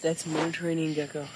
That's Mediterranean gecko.